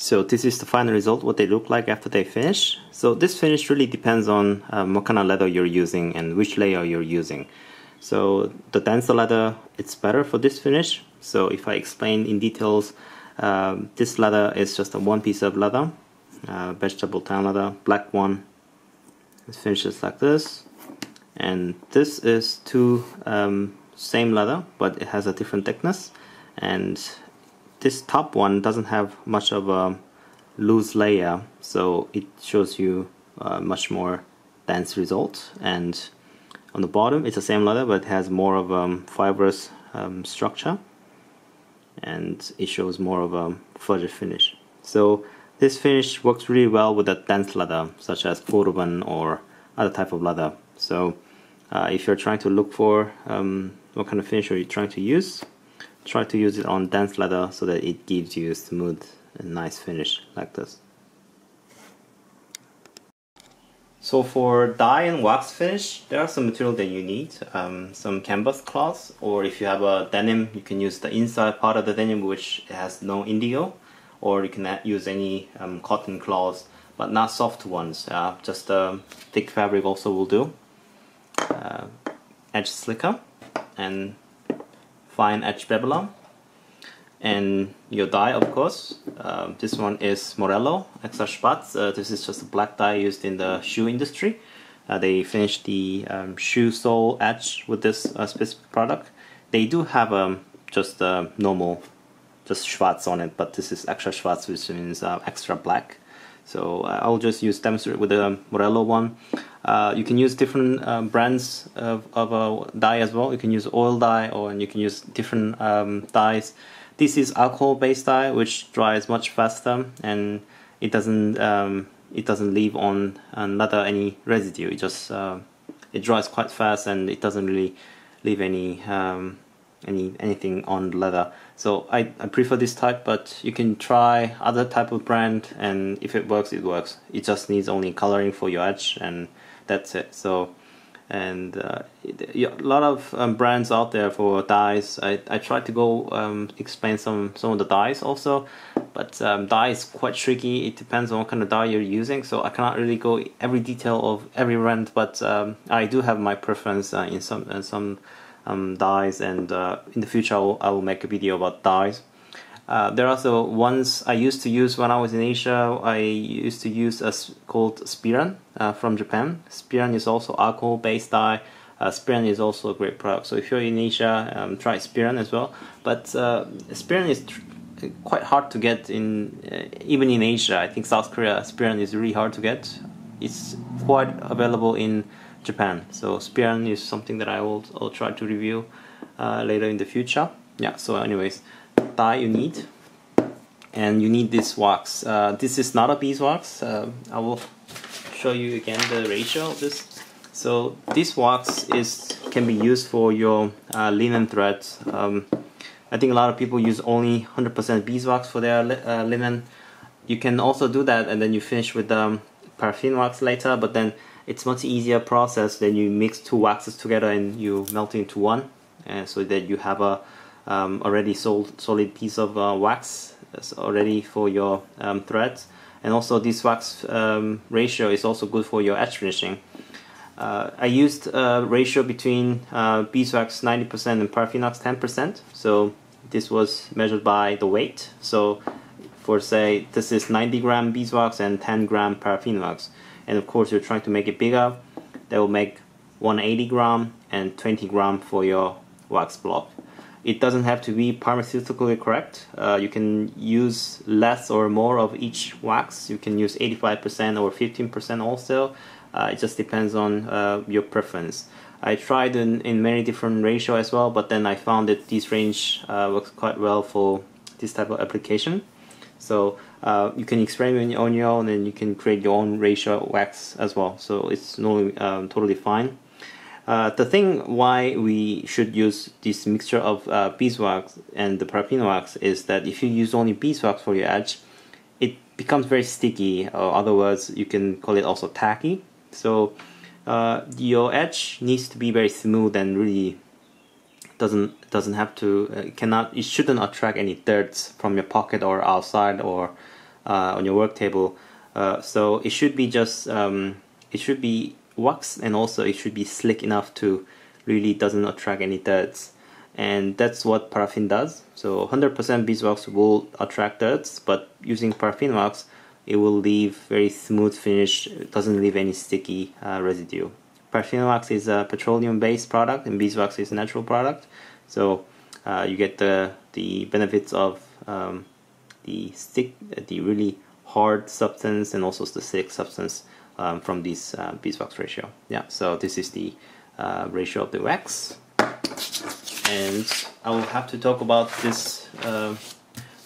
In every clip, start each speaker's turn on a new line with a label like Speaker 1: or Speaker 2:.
Speaker 1: So this is the final result, what they look like after they finish. So this finish really depends on um, what kind of leather you're using and which layer you're using. So the denser leather, it's better for this finish. So if I explain in details, um, this leather is just a one piece of leather, uh, vegetable tan leather, black one. It finishes like this. And this is two um, same leather, but it has a different thickness. And this top one doesn't have much of a loose layer, so it shows you uh, much more dense result. And on the bottom, it's the same leather, but it has more of a um, fibrous um, structure, and it shows more of a fuzzy finish. So this finish works really well with a dense leather, such as Cordovan or other type of leather. So uh, if you're trying to look for um, what kind of finish are you trying to use, try to use it on dense leather so that it gives you a smooth and nice finish like this. So for dye and wax finish, there are some material that you need. Um, some canvas cloths, or if you have a denim, you can use the inside part of the denim which has no indigo, or you can use any um, cotton cloths, but not soft ones. Uh, just um, thick fabric also will do. Uh, edge slicker and fine edge Babylon and your dye of course. Um, this one is Morello Extra Schwarz uh, this is just a black dye used in the shoe industry. Uh, they finished the um, shoe sole edge with this uh, specific product. They do have um, just a normal just Schwarz on it but this is extra Schwarz which means uh, extra black so uh, I'll just use demonstrate with the Morello one uh, you can use different um, brands of, of uh, dye as well. You can use oil dye or you can use different um, dyes. This is alcohol-based dye, which dries much faster and it doesn't um, it doesn't leave on another any residue. It just uh, it dries quite fast and it doesn't really leave any um, any anything on leather. So I, I prefer this type, but you can try other type of brand, and if it works, it works. It just needs only coloring for your edge and that's it. So, and uh, a lot of um, brands out there for dyes. I, I tried to go um, explain some some of the dyes also, but um, dye is quite tricky. It depends on what kind of dye you're using, so I cannot really go every detail of every brand. But um, I do have my preference uh, in some in some um, dyes, and uh, in the future I will, I will make a video about dyes. Uh, there are also ones I used to use when I was in Asia. I used to use a called Spiran uh, from Japan. Spiran is also alcohol-based dye. Uh, Spiran is also a great product. So if you're in Asia, um, try Spiran as well. But uh, Spiran is quite hard to get in uh, even in Asia. I think South Korea Spiran is really hard to get. It's quite available in Japan. So Spiran is something that I will I'll try to review uh, later in the future. Yeah. So anyways dye you need and you need this wax uh, this is not a beeswax uh, I will show you again the ratio of this so this wax is can be used for your uh, linen threads um, I think a lot of people use only 100% beeswax for their uh, linen you can also do that and then you finish with um, paraffin wax later but then it's much easier process than you mix two waxes together and you melt it into one and so that you have a um, already sold solid piece of uh, wax that's already for your um, threads. And also this wax um, ratio is also good for your edge finishing. Uh, I used a ratio between uh, beeswax 90% and paraffin wax 10% so this was measured by the weight. So for say this is 90 gram beeswax and 10 gram paraffin wax and of course you're trying to make it bigger that will make 180 gram and 20 gram for your wax block it doesn't have to be pharmaceutically correct. Uh, you can use less or more of each wax. You can use 85% or 15% also. Uh, it just depends on uh, your preference. I tried in, in many different ratio as well, but then I found that this range uh, works quite well for this type of application. So uh, you can experiment on your own and you can create your own ratio wax as well. So it's no, um, totally fine. Uh, the thing why we should use this mixture of uh, beeswax and the paraffin wax is that if you use only beeswax for your edge, it becomes very sticky, or other words, you can call it also tacky. So uh, your edge needs to be very smooth and really doesn't doesn't have to uh, cannot it shouldn't attract any dirt from your pocket or outside or uh, on your work table. Uh, so it should be just um, it should be wax and also it should be slick enough to really doesn't attract any dirt and that's what paraffin does. So 100% beeswax will attract dirt but using paraffin wax it will leave very smooth finish. It doesn't leave any sticky uh, residue paraffin wax is a petroleum based product and beeswax is a natural product so uh, you get the the benefits of um, the stick the really hard substance and also the thick substance um, from this uh, beeswax ratio. Yeah, so this is the uh, ratio of the wax. And I will have to talk about this uh,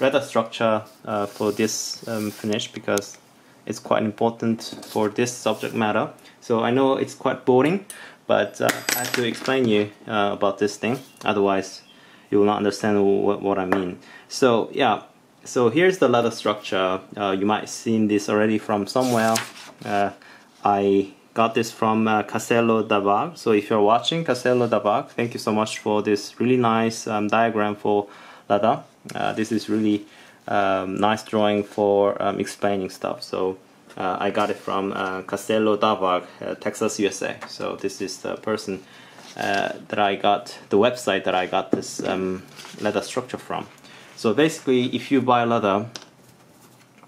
Speaker 1: leather structure uh, for this um, finish because it's quite important for this subject matter. So I know it's quite boring, but uh, I have to explain you uh, about this thing. Otherwise, you will not understand what, what I mean. So yeah, so here's the leather structure. Uh, you might have seen this already from somewhere. Uh, I got this from uh, Castello d'Avar. So if you're watching Castello d'Avar, thank you so much for this really nice um, diagram for leather. Uh, this is really um, nice drawing for um, explaining stuff. So uh, I got it from uh, Castello d'Avar, uh, Texas, USA. So this is the person uh, that I got, the website that I got this um, leather structure from. So basically, if you buy leather,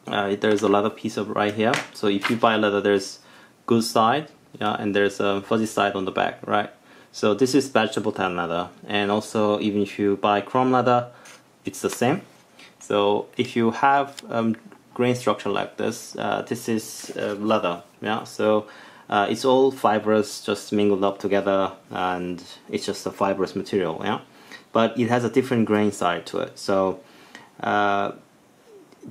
Speaker 1: uh, there's a leather piece of right here. So if you buy leather, there's good side, yeah, and there's a fuzzy side on the back, right? So this is vegetable tan leather, and also even if you buy chrome leather, it's the same. So if you have um, grain structure like this, uh, this is uh, leather, yeah. So uh, it's all fibrous, just mingled up together, and it's just a fibrous material, yeah but it has a different grain side to it. So uh,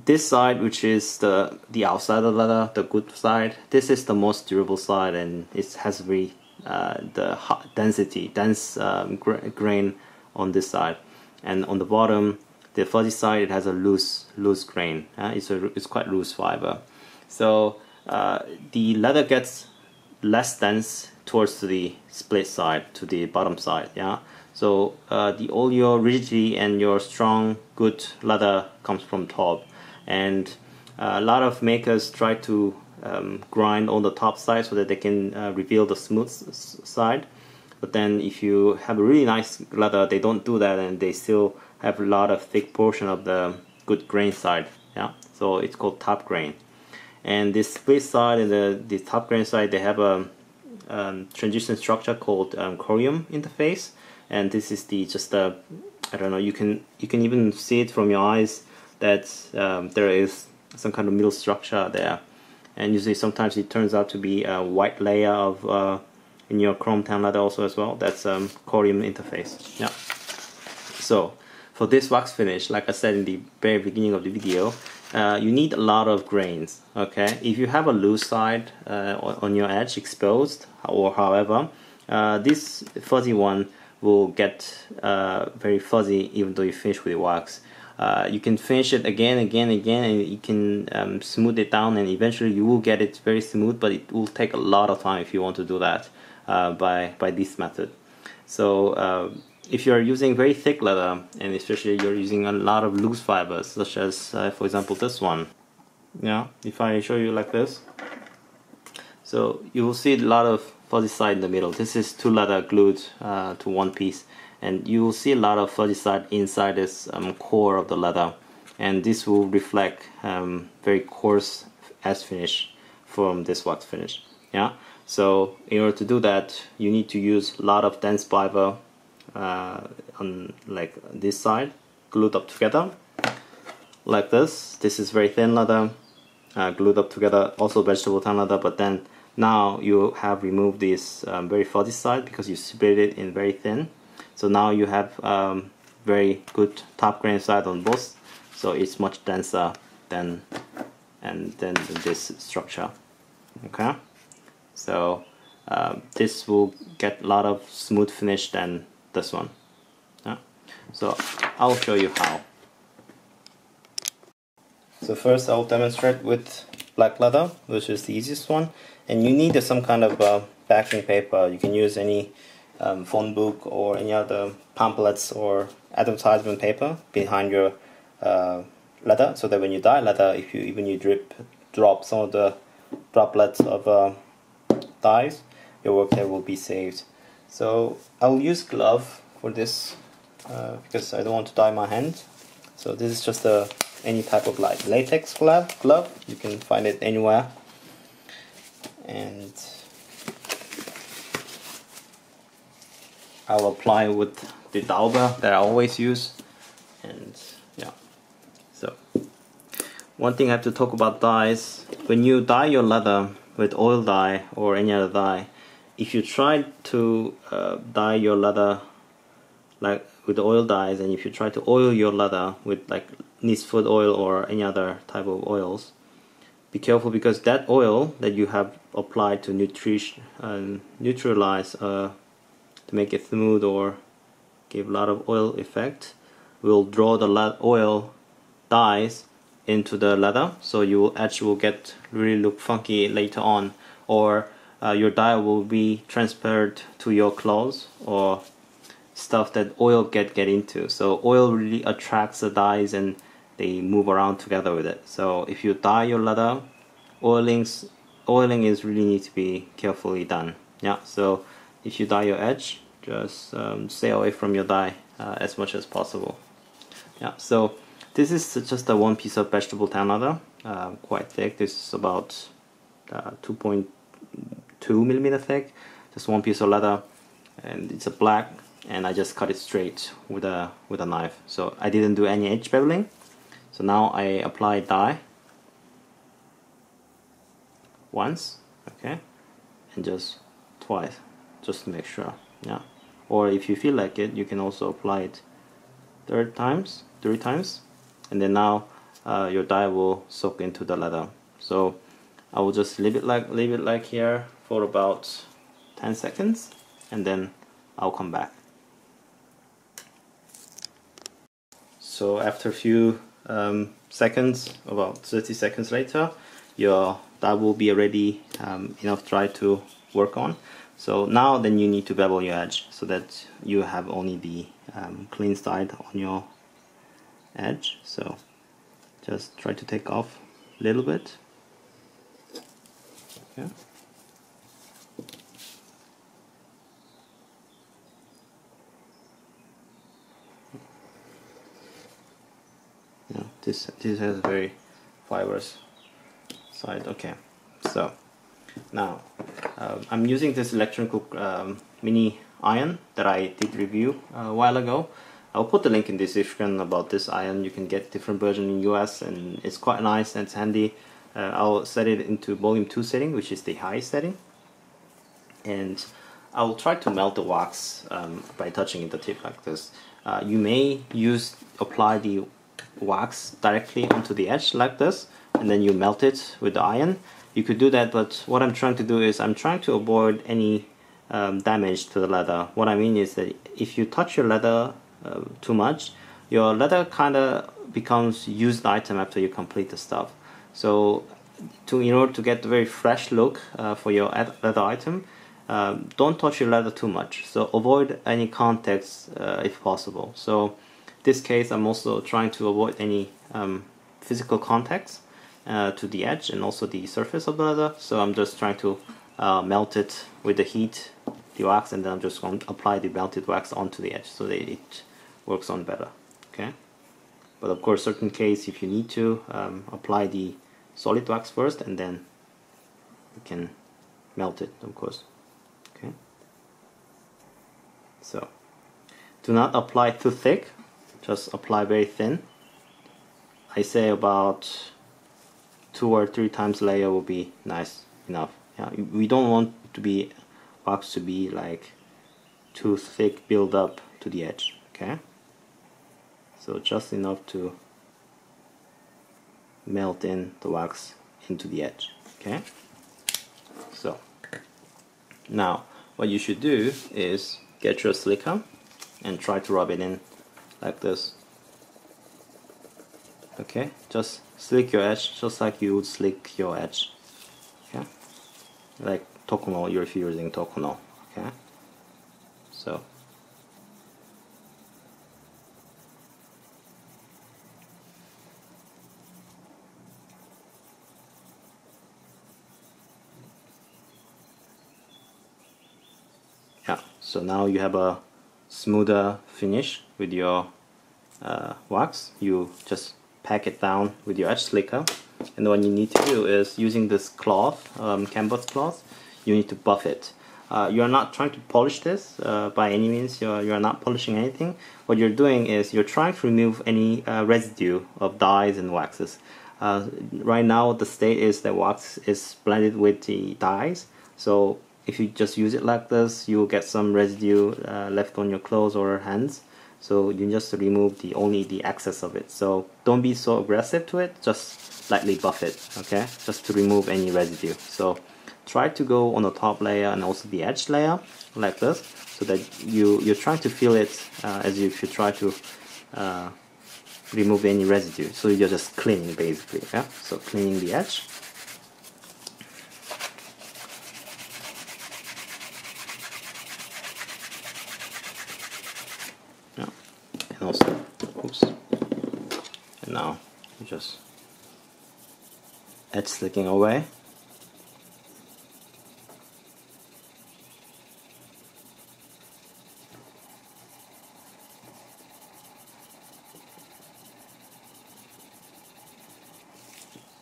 Speaker 1: this side, which is the the outside of the leather, the good side, this is the most durable side, and it has very uh, the density, dense um, gra grain on this side, and on the bottom, the fuzzy side, it has a loose loose grain. Uh, it's a it's quite loose fiber, so uh, the leather gets less dense towards the split side to the bottom side. Yeah so uh, the all your rigidity and your strong good leather comes from top and uh, a lot of makers try to um, grind on the top side so that they can uh, reveal the smooth side but then if you have a really nice leather they don't do that and they still have a lot of thick portion of the good grain side yeah? So it's called top grain. And this split side and the, the top grain side they have a um, transition structure called um, corium interface. And this is the just the I don't know you can you can even see it from your eyes that um, there is some kind of middle structure there. And usually sometimes it turns out to be a white layer of uh, in your chrome tan leather also as well. That's um, corium interface yeah? So for this wax finish like I said in the very beginning of the video uh, you need a lot of grains okay if you have a loose side uh, on your edge exposed or however uh, this fuzzy one will get uh, very fuzzy even though you finish with wax. Uh, you can finish it again, again, again, and you can um, smooth it down, and eventually you will get it very smooth. But it will take a lot of time if you want to do that uh, by by this method. So if you are using very thick leather, and especially you're using a lot of loose fibers, such as, uh, for example, this one. Yeah, if I show you like this, so you will see a lot of fuzzy side in the middle. This is two leather glued uh, to one piece and you will see a lot of fuzzy side inside this um, core of the leather and this will reflect um, very coarse edge finish from this wax finish. Yeah. So in order to do that, you need to use a lot of dense fiber on like this side, glued up together, like this. This is very thin leather, uh, glued up together, also vegetable tan leather, but then now you have removed this um, very fuzzy side because you split it in very thin. So now you have um, very good top grain side on both. So it's much denser than and then this structure. Okay, so uh, this will get a lot of smooth finish than this one. Yeah. So I'll show you how. So first I'll demonstrate with black leather, which is the easiest one and you need some kind of uh, backing paper. You can use any um, phone book or any other pamphlets or advertisement paper behind your uh, leather so that when you dye leather if you even you drip drop some of the droplets of uh, dyes your work there will be saved so I'll use glove for this uh, because I don't want to dye my hand. So this is just a any type of like latex glove glove. You can find it anywhere. And I'll apply with the dauber that I always use. And yeah. So one thing I have to talk about dyes. When you dye your leather with oil dye or any other dye if you try to uh, dye your leather like with oil dyes and if you try to oil your leather with like foot oil or any other type of oils be careful because that oil that you have applied to uh, neutralize uh, to make it smooth or give a lot of oil effect will draw the oil dyes into the leather. So you will actually will get really look funky later on or uh, your dye will be transferred to your clothes or stuff that oil get get into. So oil really attracts the dyes and they move around together with it. So if you dye your leather oilings oiling is really need to be carefully done. Yeah so if you dye your edge just um, stay away from your dye uh, as much as possible. Yeah so this is just a one piece of vegetable tan leather uh, quite thick. This is about uh, 2.2 millimeter thick just one piece of leather and it's a black and I just cut it straight with a with a knife. So I didn't do any edge beveling so now I apply dye. Once okay and just twice just to make sure yeah. Or if you feel like it you can also apply it third times three times and then now uh, your dye will soak into the leather. So I will just leave it like leave it like here for about 10 seconds and then I'll come back. So after a few um, seconds about 30 seconds later your dye will be already um, enough dry to work on. So now then you need to bevel your edge so that you have only the um, clean side on your edge. So just try to take off a little bit. Yeah. Yeah, this this has very fibrous side. Okay so now uh, I'm using this electrical um, mini iron that I did review uh, a while ago. I'll put the link in the description about this iron you can get different version in US and it's quite nice and it's handy. Uh, I'll set it into volume 2 setting which is the high setting. And I'll try to melt the wax um, by touching the tip like this. Uh, you may use apply the wax directly onto the edge like this and then you melt it with the iron. You could do that but what I'm trying to do is I'm trying to avoid any um, damage to the leather. What I mean is that if you touch your leather uh, too much your leather kind of becomes used item after you complete the stuff. So to in order to get the very fresh look uh, for your leather item um, don't touch your leather too much. So avoid any contacts uh, if possible. So this case I'm also trying to avoid any um, physical contacts uh, to the edge and also the surface of the leather. So I'm just trying to uh, melt it with the heat the wax and then I'm just going to apply the melted wax onto the edge so that it works on better okay? But of course certain case if you need to um, apply the solid wax first and then you can melt it of course okay? So do not apply too thick just apply very thin. I say about two or three times layer will be nice enough. Yeah we don't want to be wax to be like too thick build up to the edge okay? So just enough to melt in the wax into the edge okay? So now what you should do is get your slicker and try to rub it in like this. Okay just slick your edge just like you would slick your edge. Okay? Like Tokonole if you're using Tokonole. Okay? So. Yeah so now you have a smoother finish with your uh, wax. You just pack it down with your edge slicker. And what you need to do is using this cloth um, canvas cloth you need to buff it. Uh, you are not trying to polish this uh, by any means. You're, you're not polishing anything. What you're doing is you're trying to remove any uh, residue of dyes and waxes. Uh, right now the state is that wax is blended with the dyes. So if you just use it like this you will get some residue uh, left on your clothes or hands. So you just remove the only the excess of it. So don't be so aggressive to it just lightly buff it okay? Just to remove any residue. So try to go on the top layer and also the edge layer like this so that you you're trying to feel it uh, as if you try to uh, remove any residue. So you're just cleaning basically yeah? So cleaning the edge yeah and also oops and now just edge slicking away.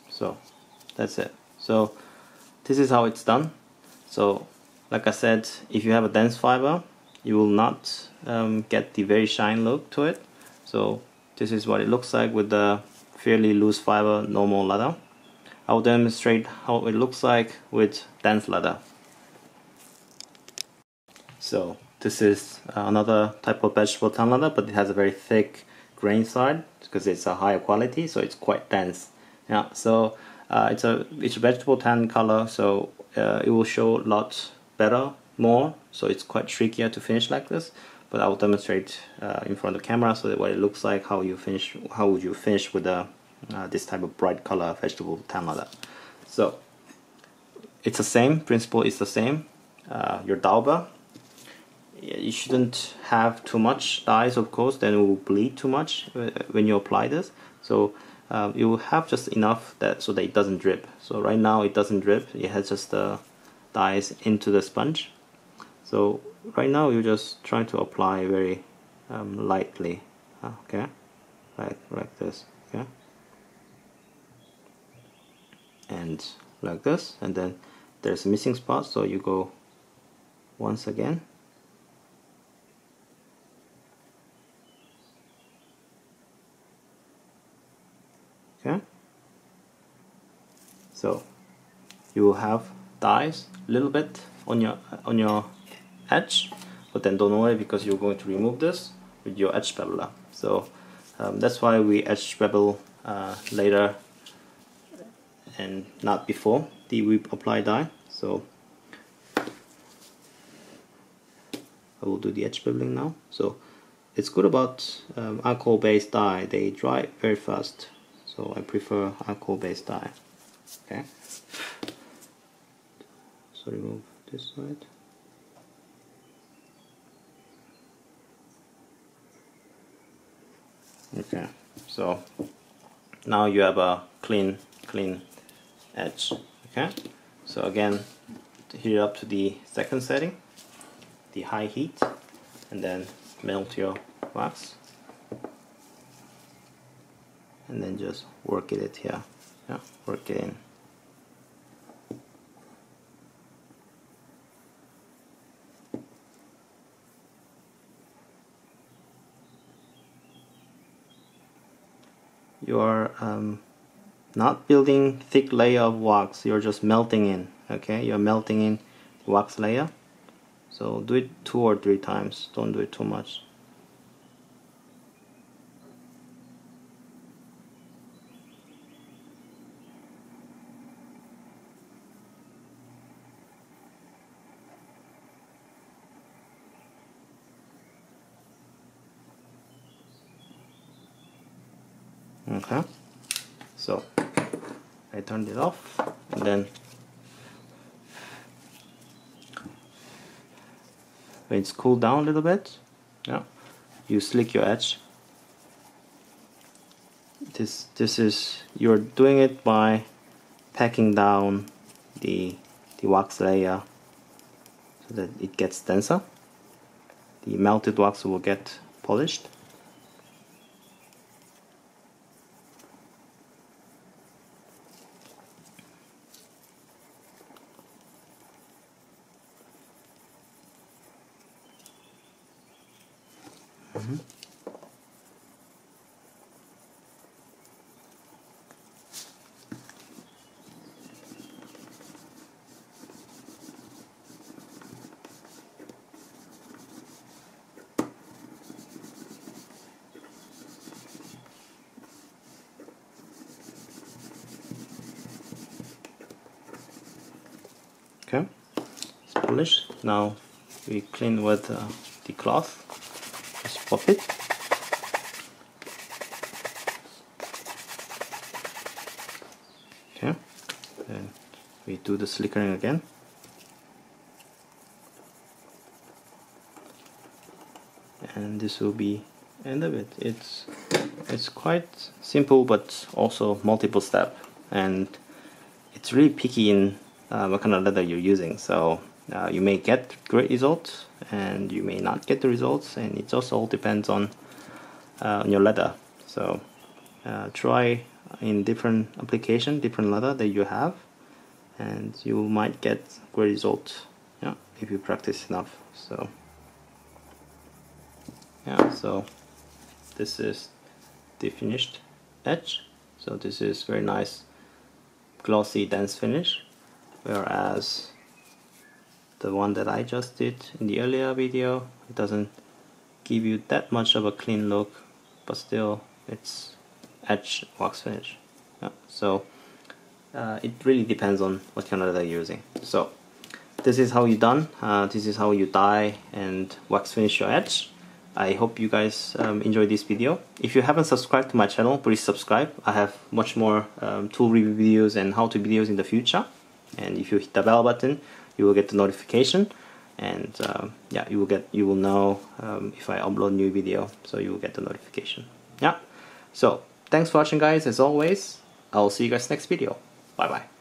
Speaker 1: So that's it. So this is how it's done. So like I said if you have a dense fiber you will not um, get the very shine look to it. So this is what it looks like with the fairly loose fiber normal leather I will demonstrate how it looks like with dense leather so this is another type of vegetable tan leather but it has a very thick grain side because it's a higher quality so it's quite dense. Yeah so uh, it's a it's a vegetable tan color so uh, it will show a lot better more so it's quite trickier to finish like this but I will demonstrate uh, in front of the camera so that what it looks like how you finish how would you finish with a, uh, this type of bright color vegetable tan leather so it's the same principle is the same. Uh, your dauber you shouldn't have too much dyes of course then it will bleed too much uh, when you apply this. So um, you will have just enough that so that it doesn't drip. So right now it doesn't drip it has just the dyes into the sponge. So right now you're just trying to apply very um, lightly okay? Like like this okay? And like this and then there's a missing spot so you go once again. Okay? So you will have dyes a little bit on your on your edge but then don't worry because you're going to remove this with your edge beveler so um, that's why we edge bevel uh, later and not before the we apply dye so I will do the edge beveling now. So it's good about um, alcohol based dye. They dry very fast. So I prefer alcohol based dye. Okay. So remove this side okay. So now you have a clean clean edge. Okay? So again heat up to the second setting the high heat and then melt your wax. And then just work it here. Yeah work it in you are um, not building thick layer of wax. You're just melting in okay? You're melting in wax layer. So do it two or three times. Don't do it too much okay so I turned it off and then when it's cooled down a little bit yeah you slick your edge this this is you're doing it by packing down the the wax layer so that it gets denser the melted wax will get polished. It's polished now we clean with uh, the cloth. Just pop it. Okay and we do the slickering again. And this will be end of it. It's it's quite simple but also multiple step. And it's really picky in uh, what kind of leather you're using. So uh, you may get great results and you may not get the results and it also all depends on, uh, on your leather. So uh, try in different application, different leather that you have and you might get great results yeah, if you practice enough. So yeah, so this is the finished edge. So this is very nice glossy dense finish whereas the one that I just did in the earlier video. It doesn't give you that much of a clean look but still it's edge wax finish. Yeah, so uh, it really depends on what kind of leather you're using. So this is how you done. Uh, this is how you dye and wax finish your edge. I hope you guys um, enjoyed this video. If you haven't subscribed to my channel, please subscribe. I have much more um, tool review videos and how-to videos in the future. And if you hit the bell button you will get the notification and um, yeah you will get you will know um, if I upload new video so you will get the notification. Yeah. So thanks for watching guys as always. I'll see you guys next video. Bye bye